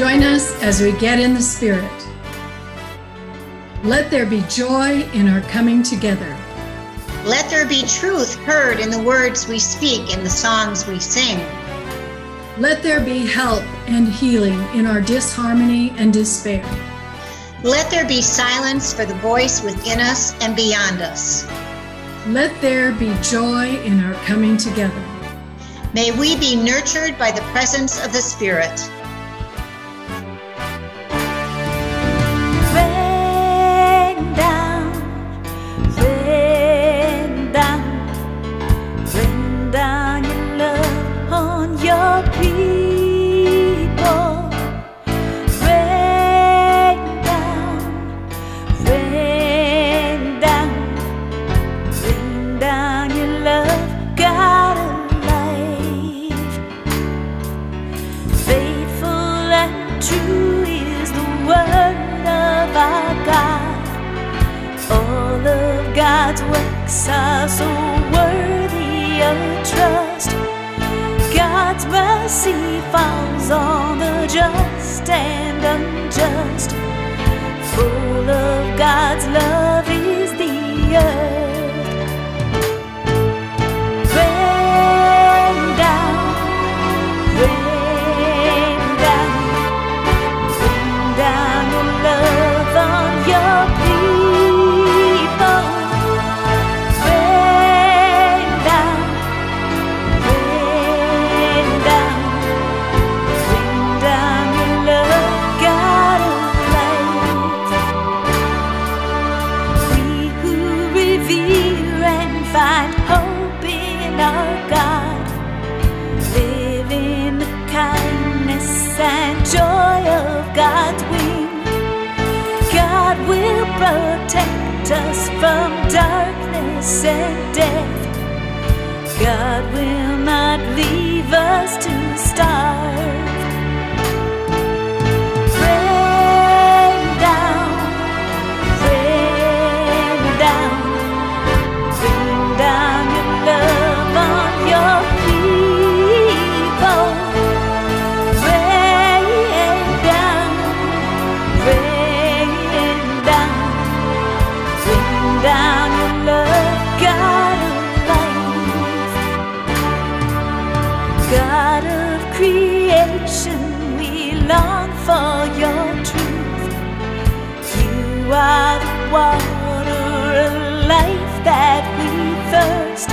Join us as we get in the Spirit. Let there be joy in our coming together. Let there be truth heard in the words we speak and the songs we sing. Let there be help and healing in our disharmony and despair. Let there be silence for the voice within us and beyond us. Let there be joy in our coming together. May we be nurtured by the presence of the Spirit. Are so worthy of trust. God's mercy falls on the just and unjust. Full of God's love Are the water of life that we thirst.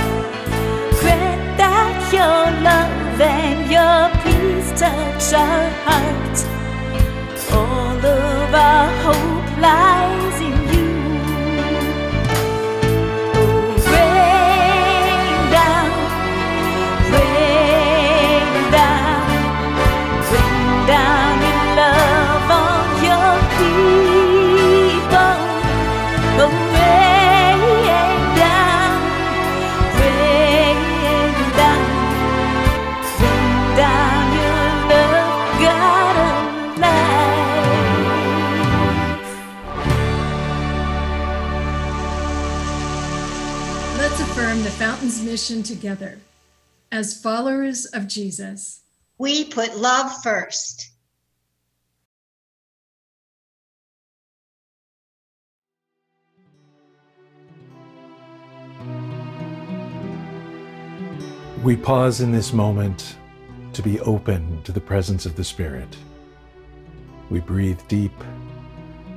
Grant that your love and your peace touch our hearts. All of our hope lies mission together. As followers of Jesus, We put love first. We pause in this moment to be open to the presence of the Spirit. We breathe deep,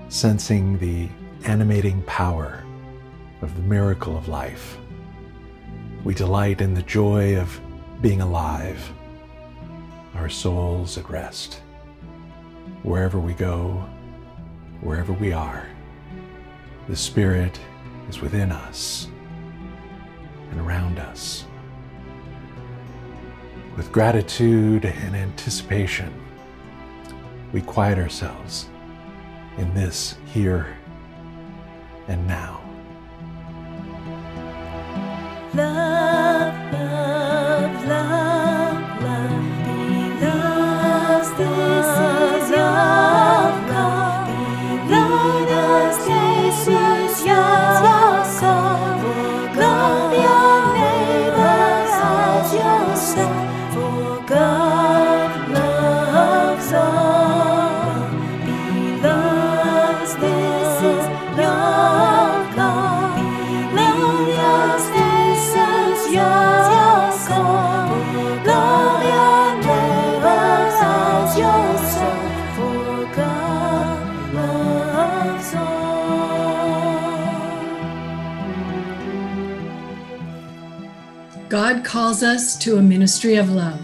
sensing the animating power of the miracle of life. We delight in the joy of being alive, our souls at rest. Wherever we go, wherever we are, the Spirit is within us and around us. With gratitude and anticipation, we quiet ourselves in this here and now. Love, calls us to a ministry of love.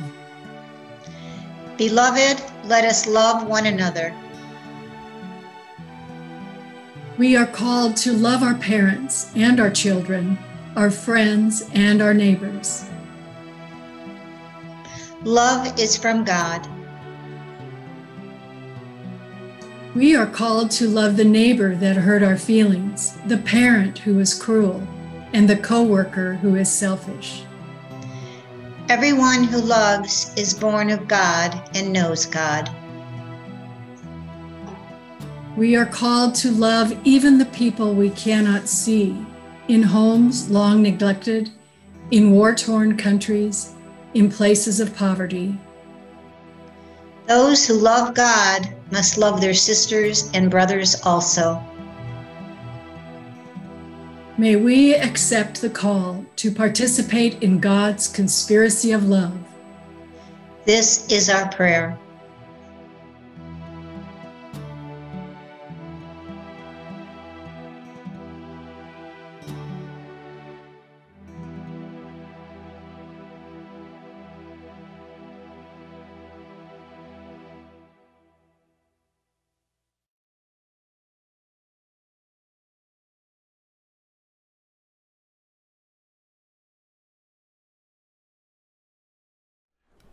Beloved, let us love one another. We are called to love our parents and our children, our friends and our neighbors. Love is from God. We are called to love the neighbor that hurt our feelings, the parent who is cruel, and the coworker who is selfish. Everyone who loves is born of God and knows God. We are called to love even the people we cannot see, in homes long neglected, in war torn countries, in places of poverty. Those who love God must love their sisters and brothers also. May we accept the call to participate in God's conspiracy of love. This is our prayer.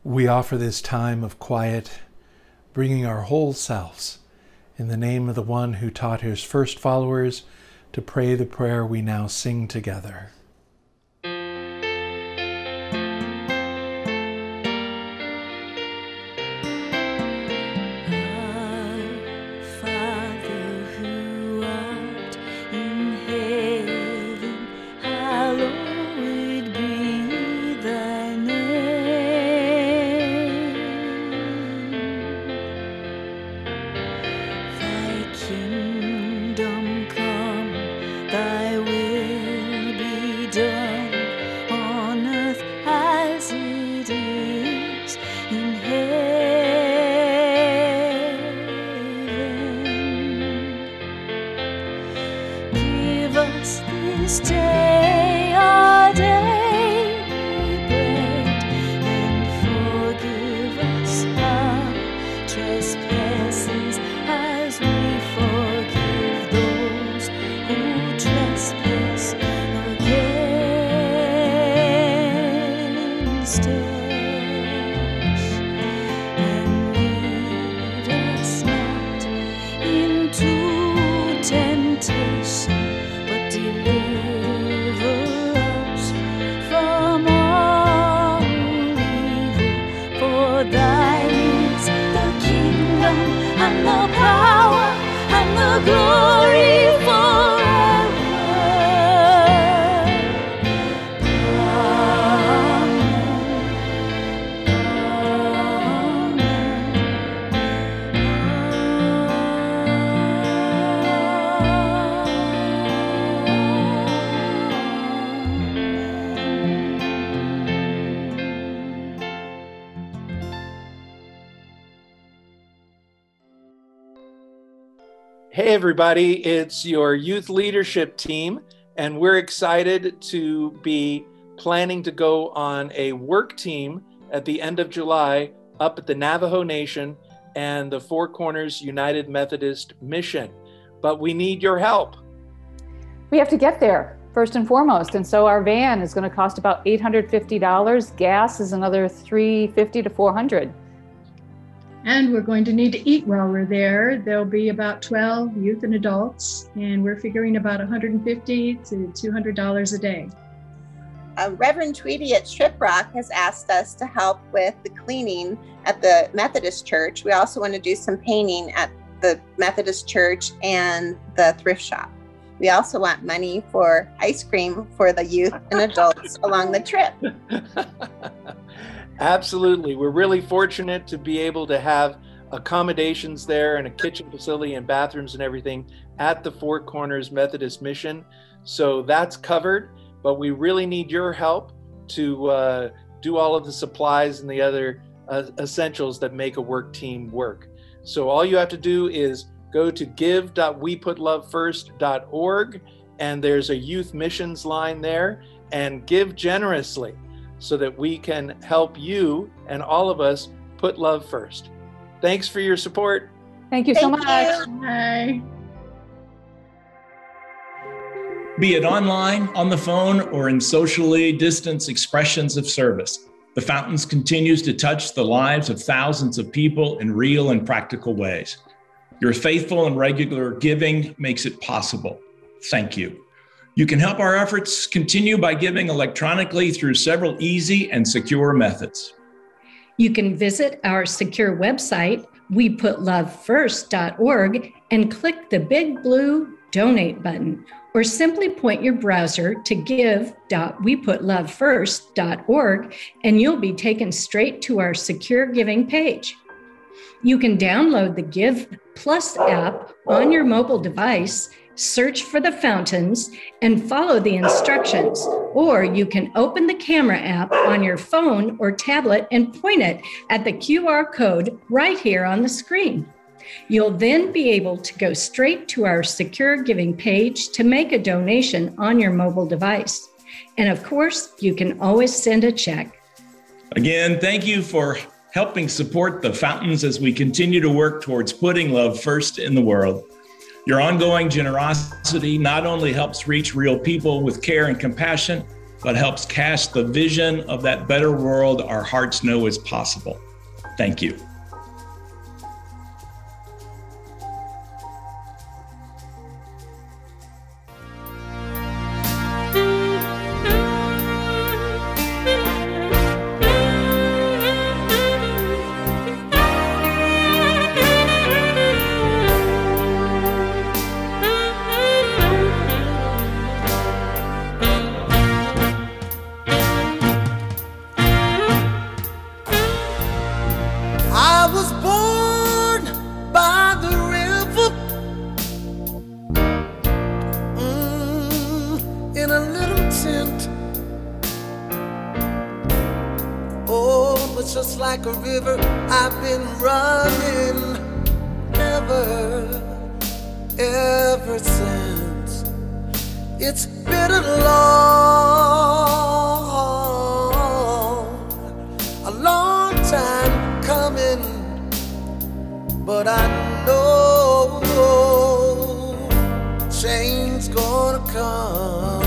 We offer this time of quiet, bringing our whole selves in the name of the one who taught his first followers to pray the prayer we now sing together. Us everybody, it's your youth leadership team, and we're excited to be planning to go on a work team at the end of July up at the Navajo Nation and the Four Corners United Methodist Mission. But we need your help. we have to get there first and foremost and so our van is going to cost about $850 gas is another 350 to 400 And we're going to need to eat while we're there. There'll be about 12 youth and adults, and we're figuring about 150 to $200 a day. uh, Reverend Tweedy at Shiprock has asked us to help with the cleaning at the Methodist Church. We also want to do some painting at the Methodist Church and the thrift shop. We also want money for ice cream for the youth and adults along the trip. Absolutely. We're really fortunate to be able to have accommodations there and a kitchen facility and bathrooms and everything at the Four Corners Methodist Mission. So that's covered, but we really need your help to uh, do all of the supplies and the other uh, essentials that make a work team work. So all you have to do is go to give.weputlovefirst.org and there's a youth missions line there and give generously so that we can help you and all of us put love first. Thanks for your support. Thank you so Thank much. you. Bye. be it online, on the phone, or in socially distanced expressions of service. The Fountains continues to touch the lives of thousands of people in real and practical ways. Your faithful and regular giving makes it possible. Thank you. You can help our efforts continue by giving electronically through several easy and secure methods. You can visit our secure website, weputlovefirst.org, and click the big blue donate button, or simply point your browser to give.weputlovefirst.org, and you'll be taken straight to our secure giving page. You can download the Give Plus app on your mobile device, search for the fountains, and follow the instructions. Or you can open the camera app on your phone or tablet and point it at the QR code right here on the screen. You'll then be able to go straight to our secure giving page to make a donation on your mobile device. And of course, you can always send a check. Again, thank you for helping support the Fountains as we continue to work towards putting love first in the world. Your ongoing generosity not only helps reach real people with care and compassion, but helps cast the vision of that better world our hearts know is possible. Thank you. Coming, but I know change's gonna come.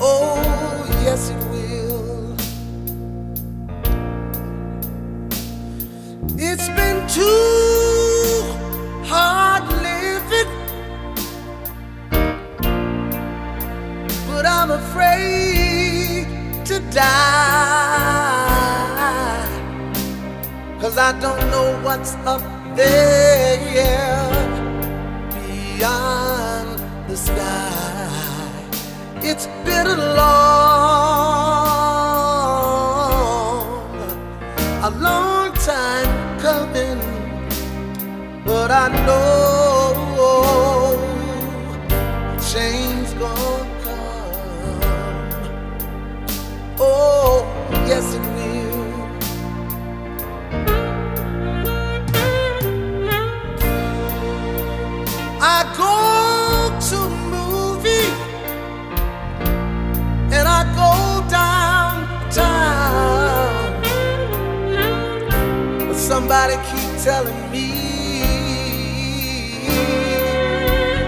Oh, yes, it will. It's been too hard living, but I'm afraid to die. Cause I don't know what's up there beyond the sky. It's been a long, a long time coming, but I know change's gonna come. Oh, yes, somebody keep telling me,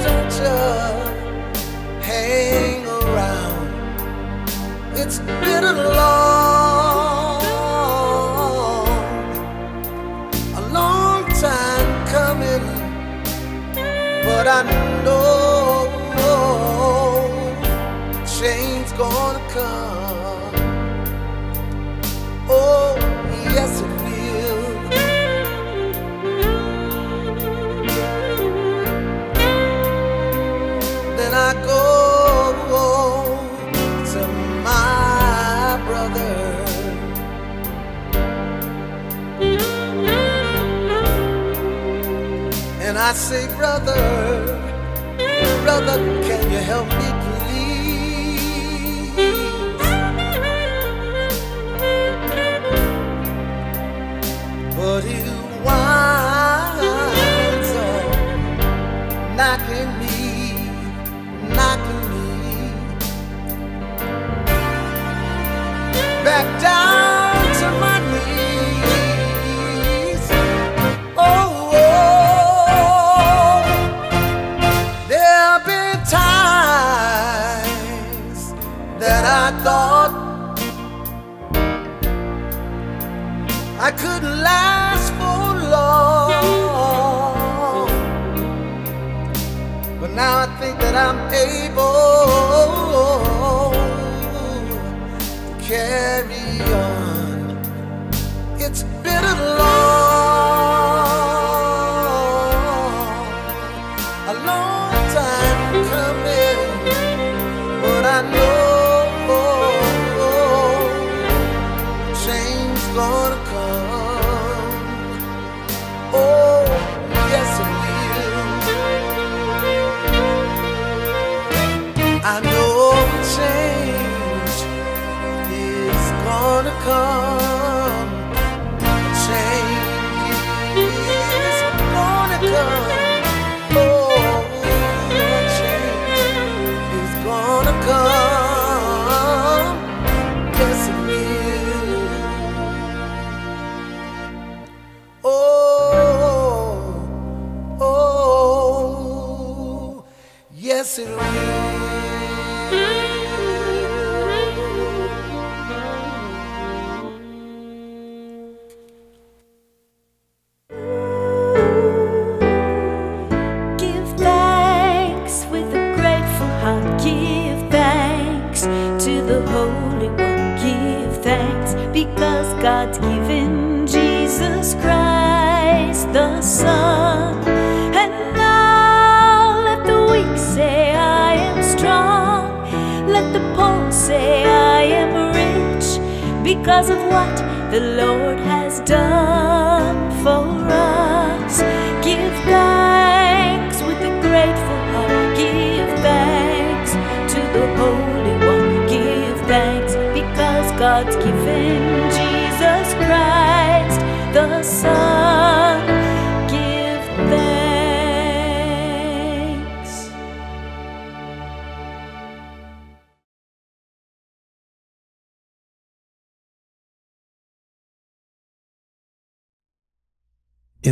don't you hang around. It's been a long, a long time coming but I I say, brother, brother, can you help me, think that I'm able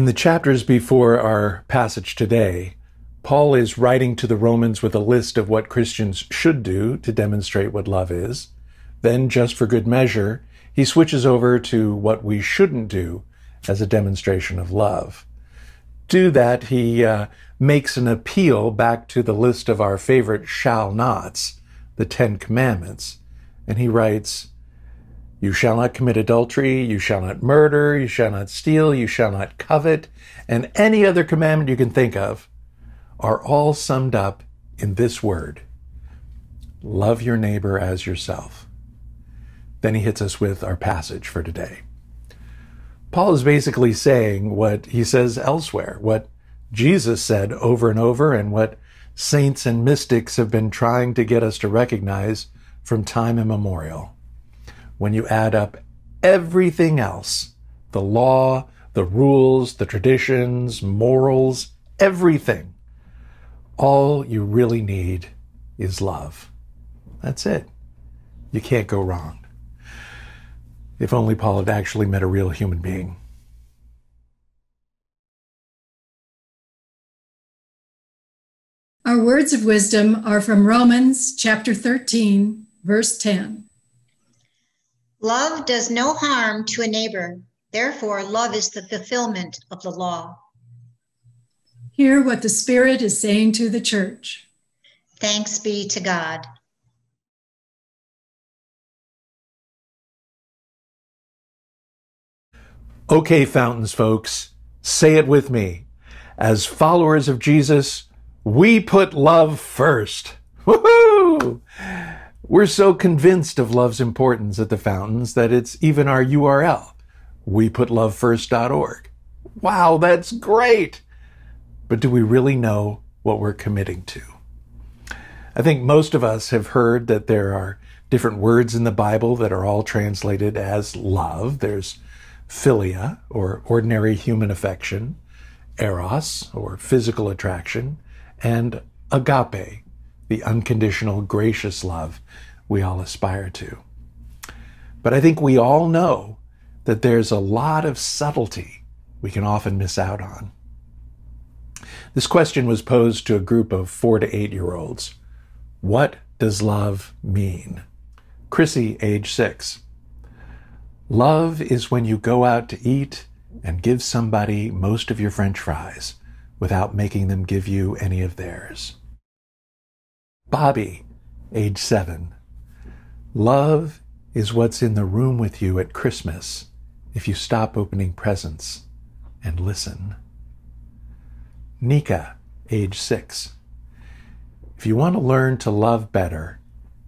In the chapters before our passage today, Paul is writing to the Romans with a list of what Christians should do to demonstrate what love is. Then, just for good measure, he switches over to what we shouldn't do as a demonstration of love. Do that, he uh, makes an appeal back to the list of our favorite shall nots, the Ten Commandments, and he writes, you shall not commit adultery, you shall not murder, you shall not steal, you shall not covet, and any other commandment you can think of are all summed up in this word love your neighbor as yourself. Then he hits us with our passage for today. Paul is basically saying what he says elsewhere, what Jesus said over and over, and what saints and mystics have been trying to get us to recognize from time immemorial when you add up everything else the law, the rules, the traditions, morals, everything all you really need is love. That's it. You can't go wrong. If only Paul had actually met a real human being. Our words of wisdom are from Romans chapter 13, verse 10. Love does no harm to a neighbor. Therefore, love is the fulfillment of the law. Hear what the Spirit is saying to the church. Thanks be to God. Okay, Fountains folks, say it with me. As followers of Jesus, we put love first. Woohoo! We're so convinced of love's importance at the Fountains that it's even our URL, weputlovefirst.org. Wow, that's great! but do we really know what we're committing to? I think most of us have heard that there are different words in the Bible that are all translated as love. There's philia, or ordinary human affection, eros, or physical attraction, and agape, the unconditional, gracious love we all aspire to. But I think we all know that there's a lot of subtlety we can often miss out on. This question was posed to a group of four to eight year olds. What does love mean? Chrissy, age six. Love is when you go out to eat and give somebody most of your french fries without making them give you any of theirs. Bobby, age seven. Love is what's in the room with you at Christmas if you stop opening presents and listen. Nika, age six. If you want to learn to love better,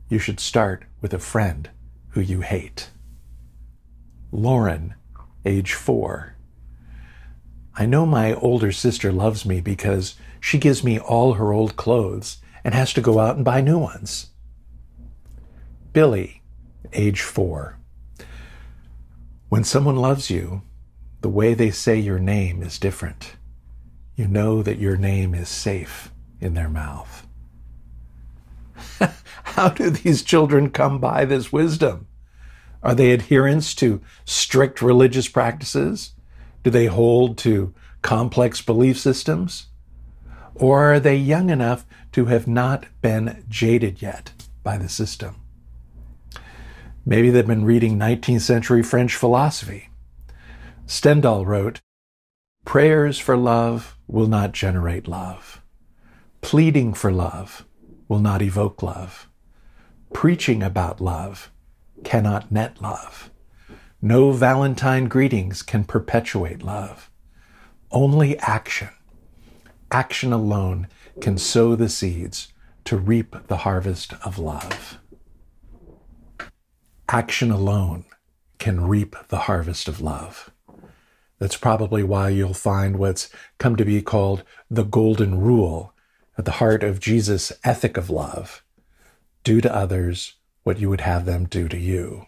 you should start with a friend who you hate. Lauren, age four. I know my older sister loves me because she gives me all her old clothes and has to go out and buy new ones. Billy, age four. When someone loves you, the way they say your name is different. You know that your name is safe in their mouth. How do these children come by this wisdom? Are they adherents to strict religious practices? Do they hold to complex belief systems? Or are they young enough to have not been jaded yet by the system? Maybe they've been reading 19th century French philosophy. Stendhal wrote, Prayers for love will not generate love. Pleading for love will not evoke love. Preaching about love cannot net love. No Valentine greetings can perpetuate love. Only action, action alone, can sow the seeds to reap the harvest of love action alone can reap the harvest of love. That's probably why you'll find what's come to be called the golden rule at the heart of Jesus' ethic of love. Do to others what you would have them do to you.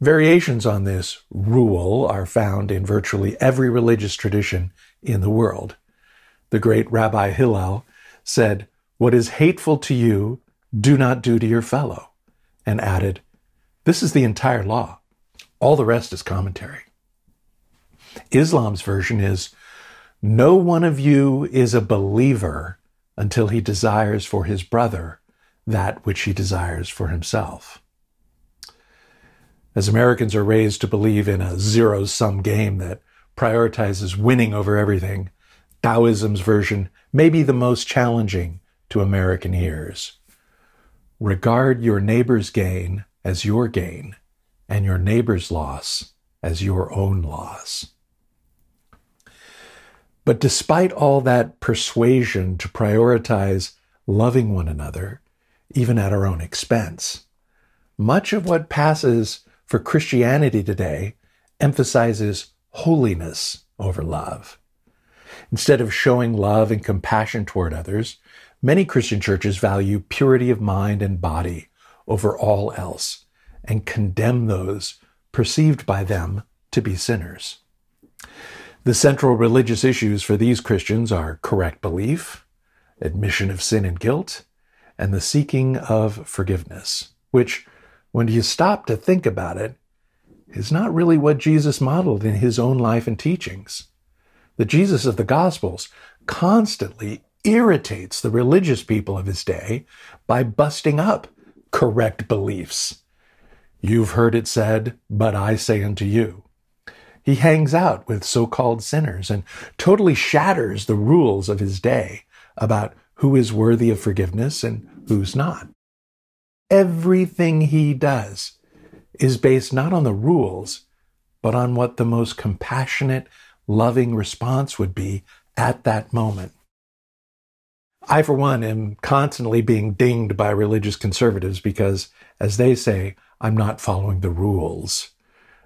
Variations on this rule are found in virtually every religious tradition in the world. The great Rabbi Hillel said, What is hateful to you, do not do to your fellow and added, This is the entire law. All the rest is commentary. Islam's version is, No one of you is a believer until he desires for his brother that which he desires for himself. As Americans are raised to believe in a zero sum game that prioritizes winning over everything, Taoism's version may be the most challenging to American ears. Regard your neighbor's gain as your gain and your neighbor's loss as your own loss. But despite all that persuasion to prioritize loving one another, even at our own expense, much of what passes for Christianity today emphasizes holiness over love. Instead of showing love and compassion toward others, Many Christian churches value purity of mind and body over all else and condemn those perceived by them to be sinners. The central religious issues for these Christians are correct belief, admission of sin and guilt, and the seeking of forgiveness, which, when you stop to think about it, is not really what Jesus modeled in his own life and teachings. The Jesus of the Gospels constantly irritates the religious people of his day by busting up correct beliefs. You've heard it said, but I say unto you. He hangs out with so called sinners and totally shatters the rules of his day about who is worthy of forgiveness and who's not. Everything he does is based not on the rules, but on what the most compassionate, loving response would be at that moment. I, for one, am constantly being dinged by religious conservatives because, as they say, I'm not following the rules.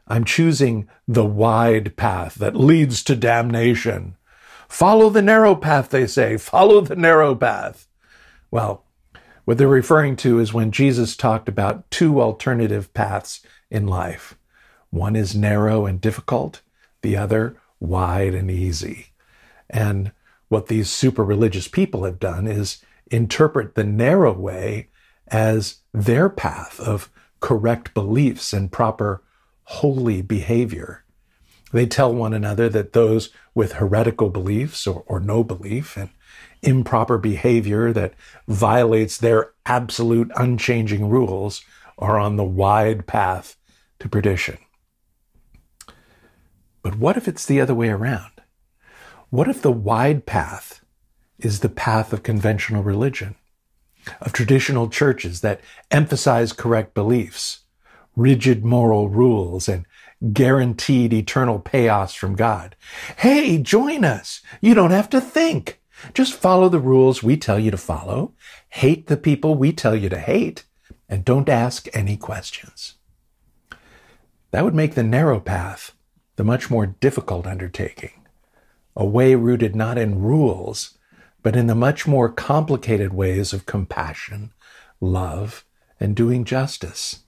I'm choosing the wide path that leads to damnation. Follow the narrow path, they say. Follow the narrow path. Well, what they're referring to is when Jesus talked about two alternative paths in life. One is narrow and difficult, the other wide and easy. And what these super religious people have done is interpret the narrow way as their path of correct beliefs and proper holy behavior. They tell one another that those with heretical beliefs or, or no belief and improper behavior that violates their absolute unchanging rules are on the wide path to perdition. But what if it's the other way around? What if the wide path is the path of conventional religion, of traditional churches that emphasize correct beliefs, rigid moral rules, and guaranteed eternal payoffs from God? Hey, join us. You don't have to think. Just follow the rules we tell you to follow, hate the people we tell you to hate, and don't ask any questions. That would make the narrow path the much more difficult undertaking, a way rooted not in rules, but in the much more complicated ways of compassion, love, and doing justice.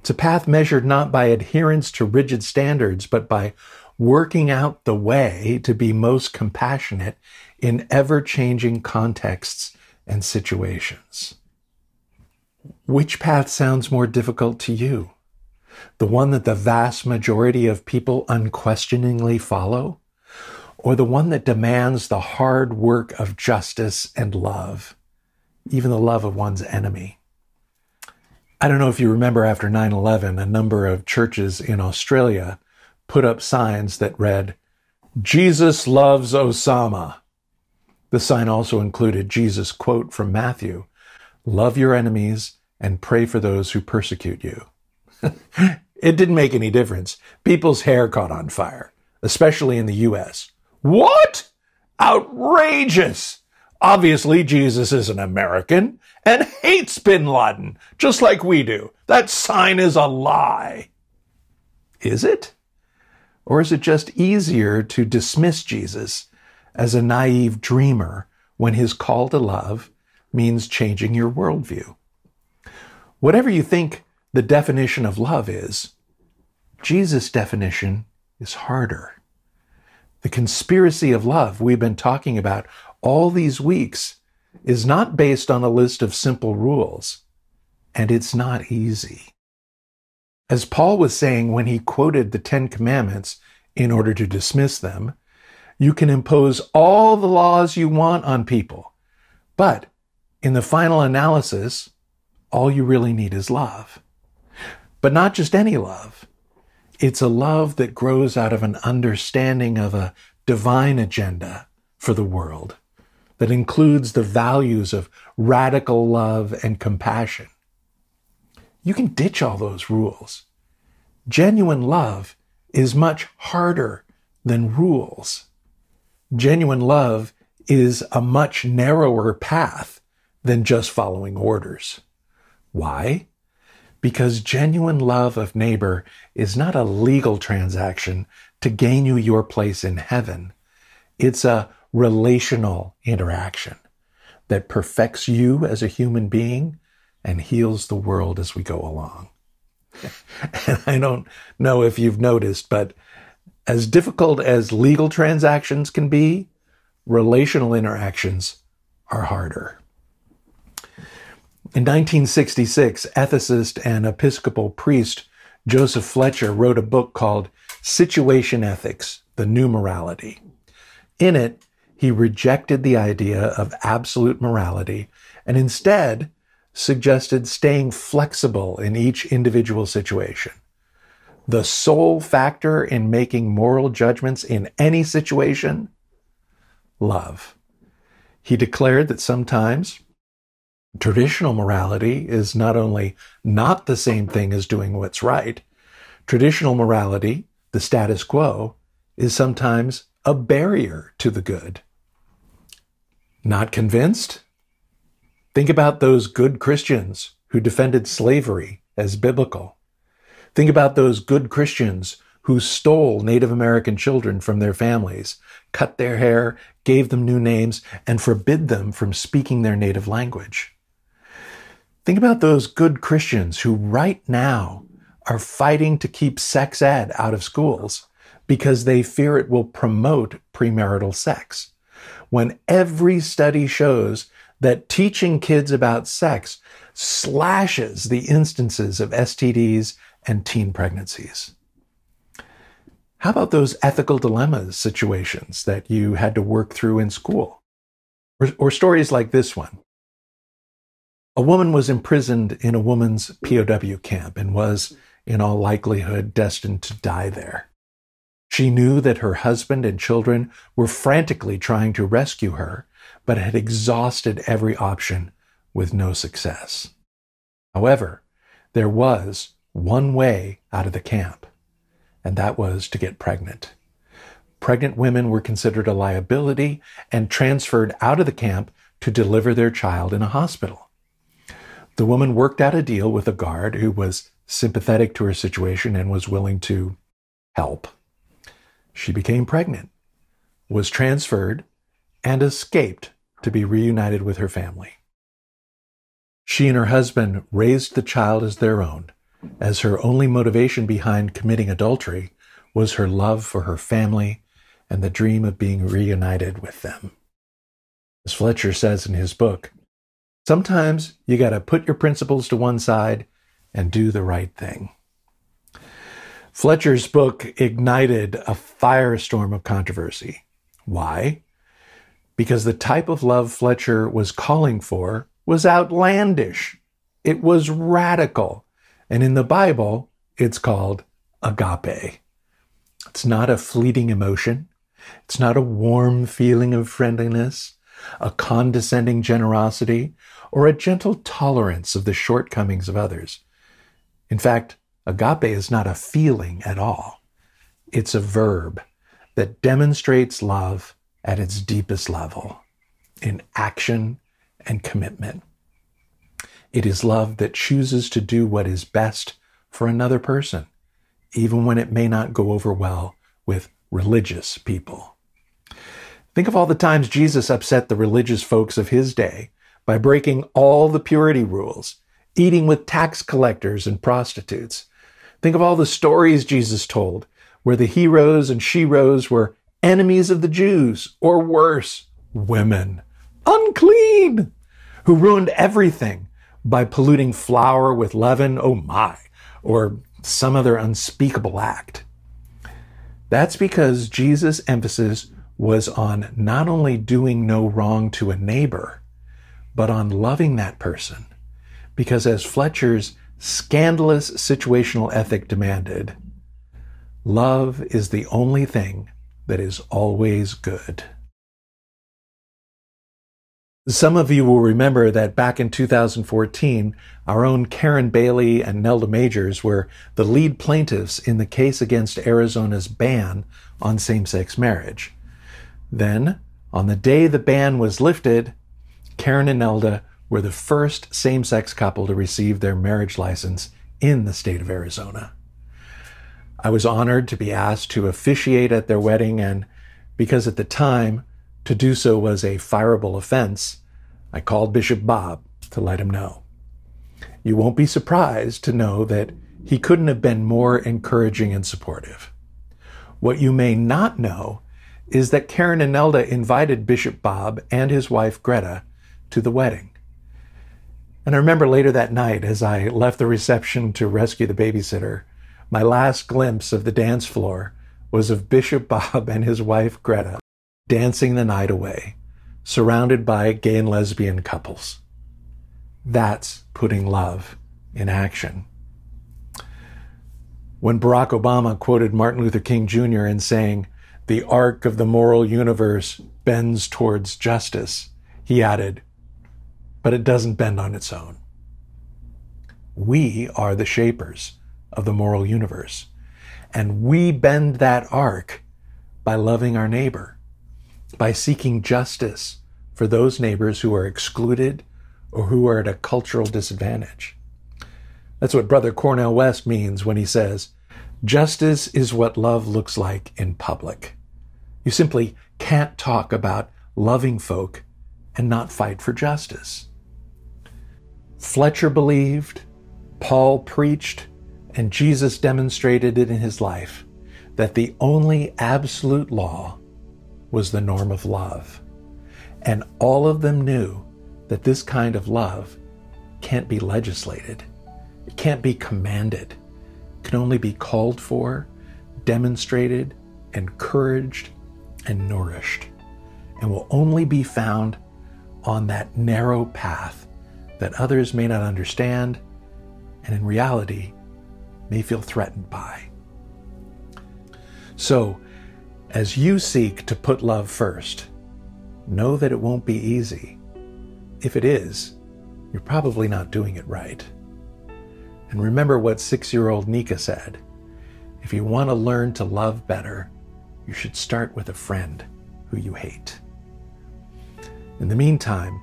It's a path measured not by adherence to rigid standards, but by working out the way to be most compassionate in ever changing contexts and situations. Which path sounds more difficult to you? The one that the vast majority of people unquestioningly follow, or the one that demands the hard work of justice and love, even the love of one's enemy? I don't know if you remember after 9 11, a number of churches in Australia put up signs that read, Jesus loves Osama. The sign also included Jesus' quote from Matthew Love your enemies and pray for those who persecute you. it didn't make any difference. People's hair caught on fire, especially in the US. What? Outrageous! Obviously, Jesus is an American and hates bin Laden, just like we do. That sign is a lie. Is it? Or is it just easier to dismiss Jesus as a naive dreamer when his call to love means changing your worldview? Whatever you think the definition of love is, Jesus' definition is harder. The conspiracy of love we've been talking about all these weeks is not based on a list of simple rules, and it's not easy. As Paul was saying when he quoted the Ten Commandments in order to dismiss them, you can impose all the laws you want on people, but in the final analysis, all you really need is love. But not just any love. It's a love that grows out of an understanding of a divine agenda for the world that includes the values of radical love and compassion. You can ditch all those rules. Genuine love is much harder than rules. Genuine love is a much narrower path than just following orders. Why? Because genuine love of neighbor is not a legal transaction to gain you your place in heaven. It's a relational interaction that perfects you as a human being and heals the world as we go along. and I don't know if you've noticed, but as difficult as legal transactions can be, relational interactions are harder. In 1966, ethicist and Episcopal priest Joseph Fletcher wrote a book called Situation Ethics The New Morality. In it, he rejected the idea of absolute morality and instead suggested staying flexible in each individual situation. The sole factor in making moral judgments in any situation? Love. He declared that sometimes Traditional morality is not only not the same thing as doing what's right, traditional morality, the status quo, is sometimes a barrier to the good. Not convinced? Think about those good Christians who defended slavery as biblical. Think about those good Christians who stole Native American children from their families, cut their hair, gave them new names, and forbid them from speaking their native language. Think about those good Christians who right now are fighting to keep sex ed out of schools because they fear it will promote premarital sex. When every study shows that teaching kids about sex slashes the instances of STDs and teen pregnancies. How about those ethical dilemmas situations that you had to work through in school? Or, or stories like this one. A woman was imprisoned in a woman's POW camp and was, in all likelihood, destined to die there. She knew that her husband and children were frantically trying to rescue her, but had exhausted every option with no success. However, there was one way out of the camp, and that was to get pregnant. Pregnant women were considered a liability and transferred out of the camp to deliver their child in a hospital. The woman worked out a deal with a guard who was sympathetic to her situation and was willing to help. She became pregnant, was transferred, and escaped to be reunited with her family. She and her husband raised the child as their own, as her only motivation behind committing adultery was her love for her family and the dream of being reunited with them. As Fletcher says in his book, sometimes you got to put your principles to one side and do the right thing. Fletcher's book ignited a firestorm of controversy. Why? Because the type of love Fletcher was calling for was outlandish. It was radical. And in the Bible, it's called agape. It's not a fleeting emotion. It's not a warm feeling of friendliness, a condescending generosity, or a gentle tolerance of the shortcomings of others. In fact, agape is not a feeling at all. It's a verb that demonstrates love at its deepest level in action and commitment. It is love that chooses to do what is best for another person, even when it may not go over well with religious people. Think of all the times Jesus upset the religious folks of his day by breaking all the purity rules, eating with tax collectors and prostitutes. Think of all the stories Jesus told where the heroes and sheroes were enemies of the Jews, or worse, women unclean, who ruined everything by polluting flour with leaven, oh my, or some other unspeakable act. That's because Jesus' emphasis was on not only doing no wrong to a neighbor, but on loving that person. Because as Fletcher's scandalous situational ethic demanded, love is the only thing that is always good. Some of you will remember that back in 2014, our own Karen Bailey and Nelda Majors were the lead plaintiffs in the case against Arizona's ban on same sex marriage. Then, on the day the ban was lifted, Karen and Nelda were the first same sex couple to receive their marriage license in the state of Arizona. I was honored to be asked to officiate at their wedding, and because at the time, to do so was a fireable offense, I called Bishop Bob to let him know. You won't be surprised to know that he couldn't have been more encouraging and supportive. What you may not know is that Karen and Nelda invited Bishop Bob and his wife Greta to the wedding. And I remember later that night, as I left the reception to rescue the babysitter, my last glimpse of the dance floor was of Bishop Bob and his wife Greta dancing the night away, surrounded by gay and lesbian couples. That's putting love in action. When Barack Obama quoted Martin Luther King Jr. in saying, the arc of the moral universe bends towards justice, he added, but it doesn't bend on its own. We are the shapers of the moral universe, and we bend that arc by loving our neighbor by seeking justice for those neighbors who are excluded or who are at a cultural disadvantage. That's what Brother Cornel West means when he says, Justice is what love looks like in public. You simply can't talk about loving folk and not fight for justice. Fletcher believed, Paul preached, and Jesus demonstrated it in his life that the only absolute law was the norm of love. And all of them knew that this kind of love can't be legislated, it can't be commanded, it can only be called for, demonstrated, encouraged, and nourished, and will only be found on that narrow path that others may not understand and in reality may feel threatened by. So, as you seek to put love first, know that it won't be easy. If it is, you're probably not doing it right. And remember what six year old Nika said if you want to learn to love better, you should start with a friend who you hate. In the meantime,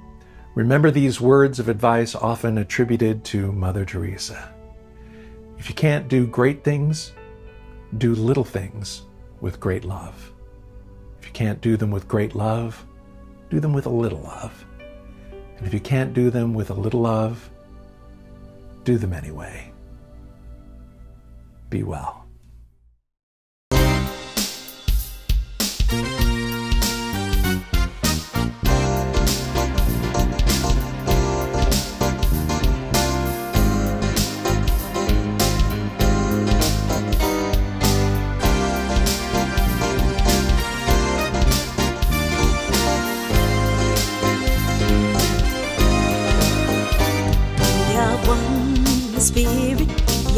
remember these words of advice often attributed to Mother Teresa. If you can't do great things, do little things with great love. If you can't do them with great love, do them with a little love. And if you can't do them with a little love, do them anyway. Be well.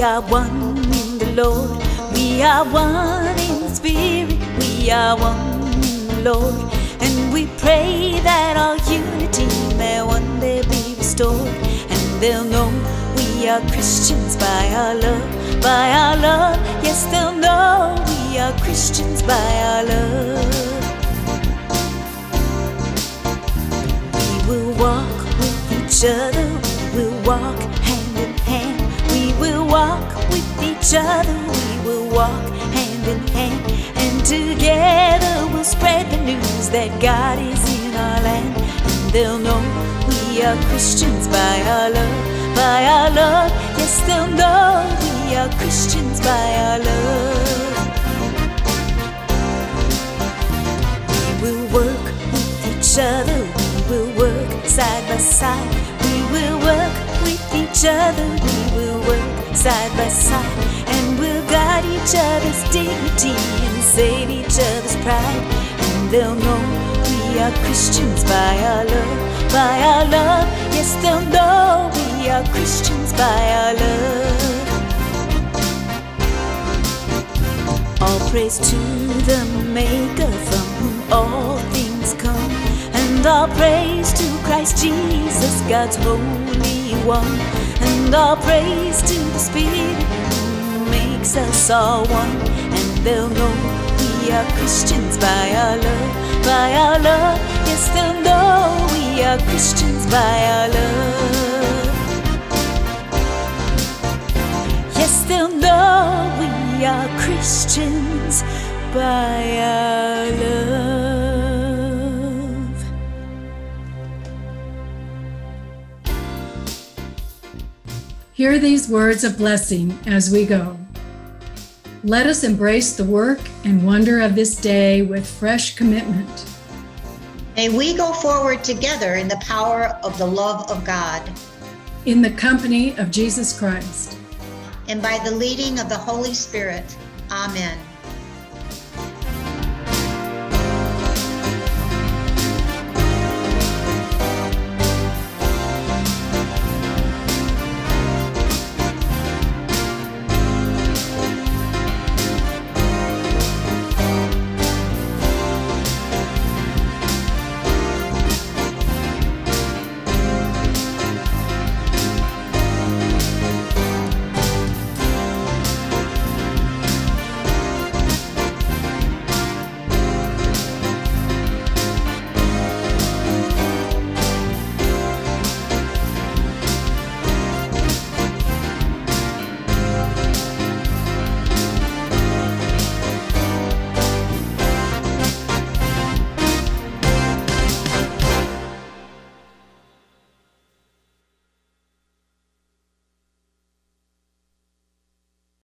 We are one in the Lord. We are one in Spirit. We are one in the Lord. And we pray that our unity may one day be restored. And they'll know we are Christians by our love, by our love. Yes, they'll know we are Christians by our love. We will walk with each other. We will walk walk with each other. We will walk hand in hand. And together we'll spread the news that God is in our land. And they'll know we are Christians by our love, by our love. Yes, they'll know we are Christians by our love. We will work with each other. We will work side by side. We will work with each other. We will work side by side. And we'll guard each other's dignity and save each other's pride. And they'll know we are Christians by our love, by our love. Yes, they'll know we are Christians by our love. All praise to the Maker from whom all things come. And all praise to Christ Jesus, God's Holy One. And all praise to the Spirit who makes us all one. And they'll know we are Christians by our love, by our love. Yes, they'll know we are Christians by our love. Yes, they'll know we are Christians by our love. Hear these words of blessing as we go. Let us embrace the work and wonder of this day with fresh commitment. May we go forward together in the power of the love of God In the company of Jesus Christ. and by the leading of the Holy Spirit. Amen.